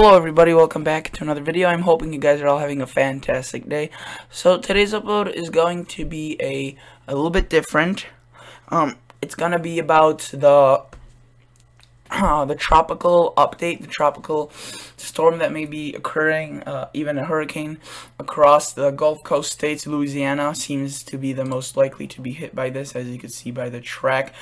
Hello everybody, welcome back to another video. I'm hoping you guys are all having a fantastic day. So today's upload is going to be a, a little bit different. Um, it's gonna be about the uh, the tropical update, the tropical storm that may be occurring, uh, even a hurricane across the Gulf Coast states. Louisiana seems to be the most likely to be hit by this, as you can see by the track.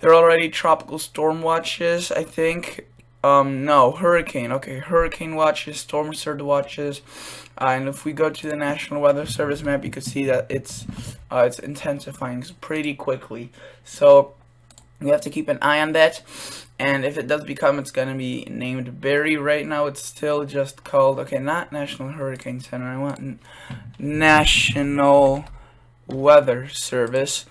There are already tropical storm watches, I think, um, no, hurricane. Okay, hurricane watches, storm surge watches, uh, and if we go to the National Weather Service map, you can see that it's uh, it's intensifying pretty quickly. So we have to keep an eye on that. And if it does become, it's gonna be named Barry. Right now, it's still just called okay, not National Hurricane Center. I want National Weather Service.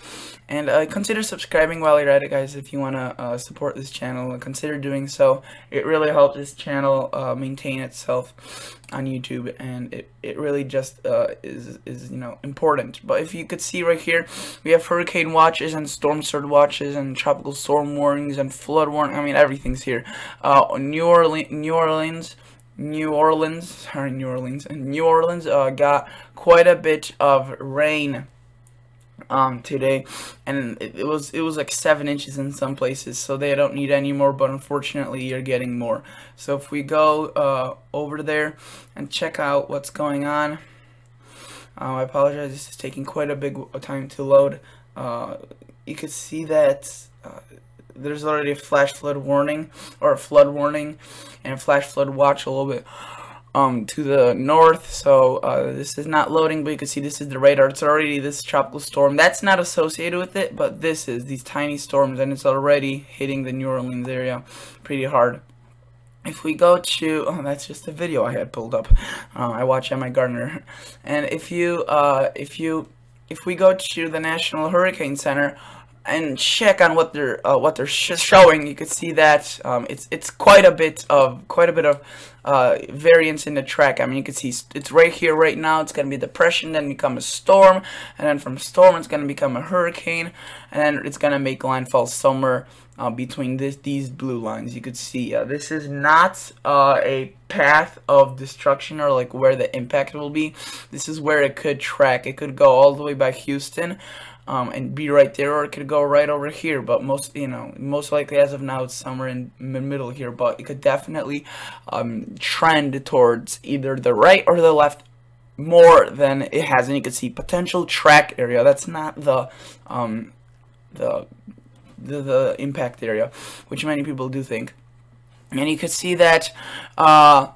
And uh, consider subscribing while you're at it, guys, if you want to uh, support this channel. Consider doing so. It really helps this channel uh, maintain itself on YouTube, and it, it really just uh, is, is, you know, important. But if you could see right here, we have hurricane watches and storm surge watches and tropical storm warnings and flood warning. I mean, everything's here. Uh, New Orleans, New Orleans, New Orleans, sorry, New Orleans, and New Orleans uh, got quite a bit of rain um today. And it, it, was it was like seven inches in some places so they don't need any more but unfortunately you're getting more. So if we go uh over there and check out what's going on uh, I apologize this is taking quite a big time to load. Uh you can see that uh, there's already a flash flood warning or a flood warning and flash flood watch a little bit um, to the north. So uh, this is not loading, but you can see this is the radar. It's already this tropical storm. That's not associated with it, but this is these tiny storms, and it's already hitting the New Orleans area pretty hard. If we go to, oh, that's just a video I had pulled up. Uh, I watch Emma Gardner, and if you, uh, if you, if we go to the National Hurricane Center, and check on what they're uh, what they're sh showing, you could see that um, it's it's quite a bit of quite a bit of uh, variance in the track. I mean, you can see it's right here right now. It's gonna be depression, then become a storm, and then from storm it's gonna become a hurricane, and then it's gonna make landfall somewhere uh, between this these blue lines. You could see uh, this is not uh, a path of destruction or like where the impact will be. This is where it could track. It could go all the way by Houston um, and be right there, or it could go right over here. But most, you know, most likely as of now, it's somewhere in the middle here. But it could definitely um, trend towards either the right or the left more than it has. And you can see potential track area. That's not the um, the, the the impact area, which many people do think. And you could see that uh,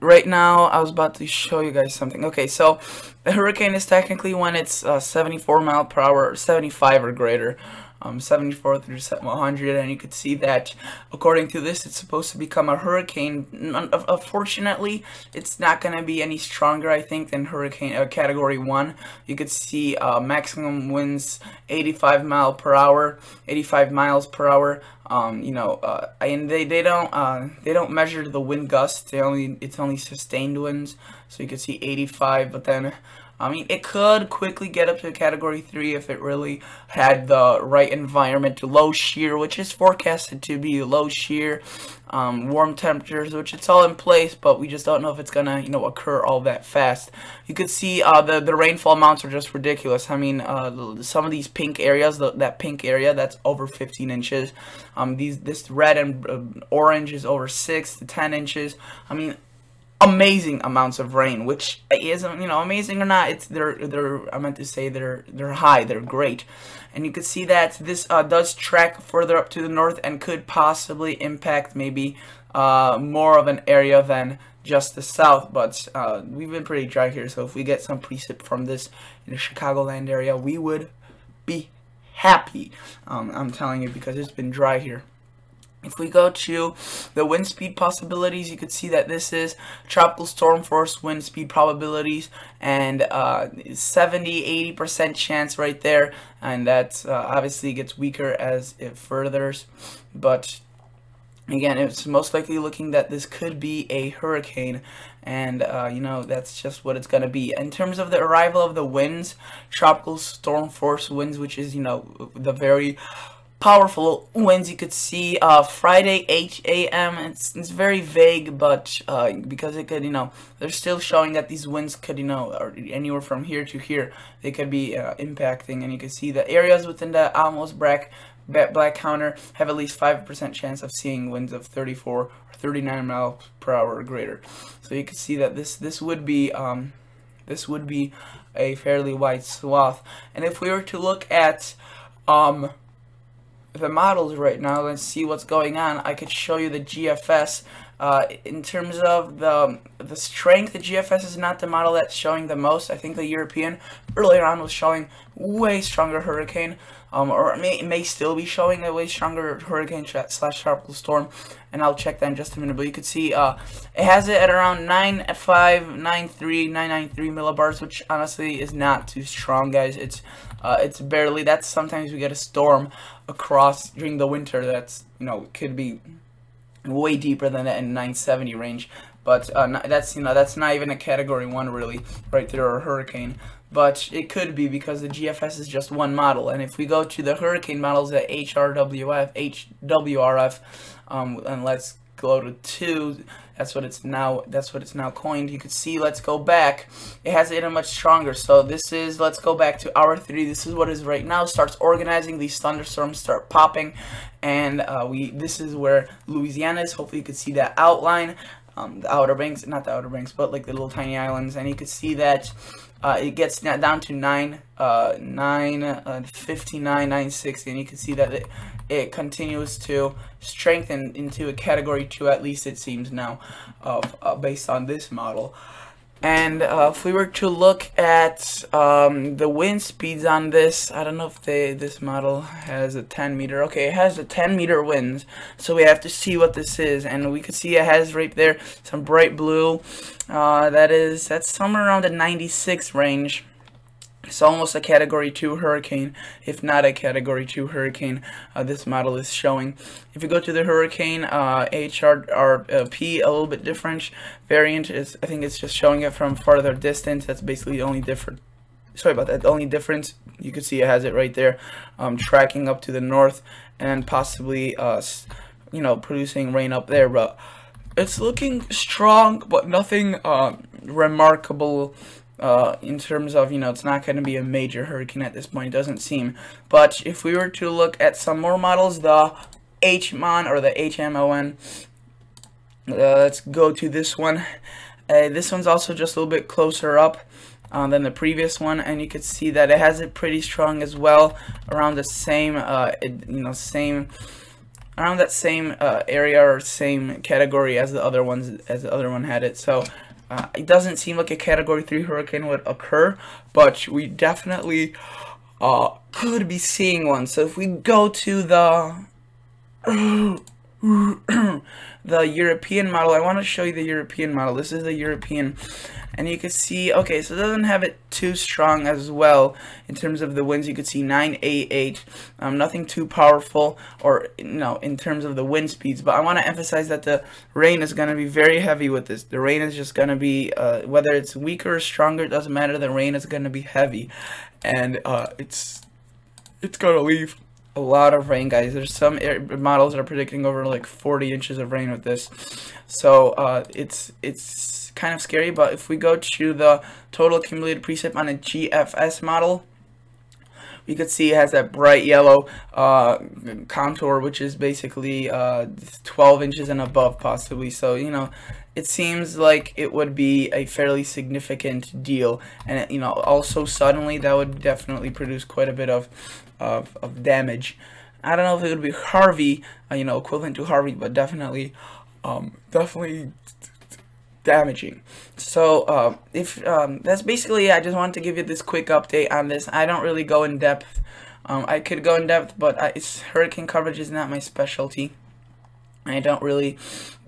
right now I was about to show you guys something. Okay, so the hurricane is technically when it's uh, 74 mile per hour, 75 or greater um, 74 through 100 and you could see that according to this it's supposed to become a hurricane. Unfortunately it's not going to be any stronger I think than hurricane uh, category 1 you could see uh, maximum winds 85 mile per hour 85 miles per hour. Um, you know uh, and they, they don't uh, they don't measure the wind gusts. They only it's only sustained winds. So you can see 85 but then I mean, it could quickly get up to Category 3 if it really had the right environment. To low shear, which is forecasted to be low shear. Um, warm temperatures, which it's all in place, but we just don't know if it's gonna, you know, occur all that fast. You could see uh, the the rainfall amounts are just ridiculous. I mean, uh, some of these pink areas, the, that pink area, that's over 15 inches. Um, these this red and uh, orange is over six to 10 inches. I mean, amazing amounts of rain, which isn't you know amazing or not. It's they're they're I meant to say they're they're high, they're great, and you can see that this uh, does track further up to the north and could possibly impact maybe uh, more of an area than just the south. But uh, we've been pretty dry here, so if we get some precip from this in the Chicagoland area, we would be happy. Um, I'm telling you because it's been dry here. If we go to the wind speed possibilities, you could see that this is tropical storm force wind speed probabilities and 70-80% uh, chance right there. And that uh, obviously gets weaker as it furthers. But again, it's most likely looking that this could be a hurricane. And, uh, you know, that's just what it's going to be. In terms of the arrival of the winds, tropical storm force winds, which is, you know, the very powerful winds you could see uh, Friday 8 a.m. It's, it's very vague, but uh, because it could, you know, they're still showing that these winds could, you know, or anywhere from here to here, they could be uh, impacting, and you can see the areas within the almost black black contour have at least 5% chance of seeing winds of 34 or 39 miles per hour or greater. So you can see that this this would be um, this would be a fairly wide swath. And if we were to look at um, the models right now, let's see what's going on. I could show you the GFS. Uh, in terms of the the strength, the GFS is not the model that's showing the most. I think the European earlier on was showing way stronger hurricane, um, or it may, it may still be showing a way stronger hurricane slash tropical storm, and I'll check that in just a minute. But you can see uh, it has it at around 9.5, 9.3, 9.93 millibars, which honestly is not too strong, guys. It's uh, it's barely. That's sometimes we get a storm across during the winter. That's you know could be way deeper than that in 970 range. But uh, that's you know that's not even a category one really right there or hurricane. But it could be because the GFS is just one model. And if we go to the hurricane models at HRWF, HWRF, um, and let's go to two. That's what it's now. That's what it's now coined. You can see. Let's go back. It has it in much stronger. So this is. Let's go back to hour three. This is what is right now. Starts organizing. These thunderstorms start popping, and uh, we. This is where Louisiana is. Hopefully you can see that outline. Um, the Outer Banks, not the Outer Banks, but like the little tiny islands, and you can see that uh, it gets down to 9, uh, 9, uh, 59, 960, and you can see that it, it continues to strengthen into a category 2, at least it seems now, of uh, based on this model. And uh, if we were to look at um, the wind speeds on this, I don't know if they, this model has a 10 meter. Okay, it has a 10 meter winds, so we have to see what this is. And we can see it has right there some bright blue. Uh, that is, that's somewhere around the 96 range. It's almost a Category 2 hurricane, if not a Category 2 hurricane, uh, this model is showing. If you go to the Hurricane uh, HRP, a little bit different variant, is I think it's just showing it from farther distance. That's basically the only different. Sorry about that. The only difference, you can see it has it right there, um, tracking up to the north and possibly, uh, you know, producing rain up there. But it's looking strong, but nothing uh, remarkable uh, in terms of, you know, it's not going to be a major hurricane at this point, it doesn't seem. But if we were to look at some more models, the HMON or the HMON, uh, let's go to this one. Uh, this one's also just a little bit closer up uh, than the previous one, and you can see that it has it pretty strong as well, around the same, uh, it, you know, same around that same uh, area or same category as the other ones as the other one had it so uh, it doesn't seem like a Category 3 hurricane would occur, but we definitely uh, could be seeing one. So if we go to the the European model, I want to show you the European model. This is the European and you can see okay so it doesn't have it too strong as well in terms of the winds. You could see 988 um, nothing too powerful or you know in terms of the wind speeds but I want to emphasize that the rain is going to be very heavy with this. The rain is just going to be uh, whether it's weaker or stronger it doesn't matter. The rain is going to be heavy and uh, it's it's going to leave a lot of rain guys. There's some models that are predicting over like 40 inches of rain with this. So uh, it's it's kind of scary, but if we go to the total accumulated precip on a GFS model, we could see it has that bright yellow uh, contour, which is basically uh, 12 inches and above, possibly. So, you know, it seems like it would be a fairly significant deal. And, you know, also suddenly that would definitely produce quite a bit of, of, of damage. I don't know if it would be Harvey, uh, you know, equivalent to Harvey, but definitely, um, definitely damaging. So uh, if um, that's basically, I just wanted to give you this quick update on this. I don't really go in depth. Um, I could go in depth, but I, hurricane coverage is not my specialty. I don't really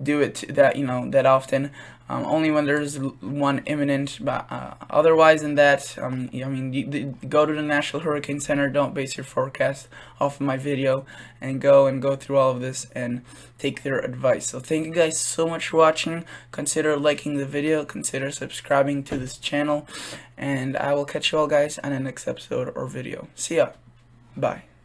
do it that you know that often. Um, only when there's one imminent. But uh, otherwise than that, um, I mean, you, go to the National Hurricane Center. Don't base your forecast off of my video, and go and go through all of this and take their advice. So thank you guys so much for watching. Consider liking the video. Consider subscribing to this channel, and I will catch you all guys on the next episode or video. See ya. Bye.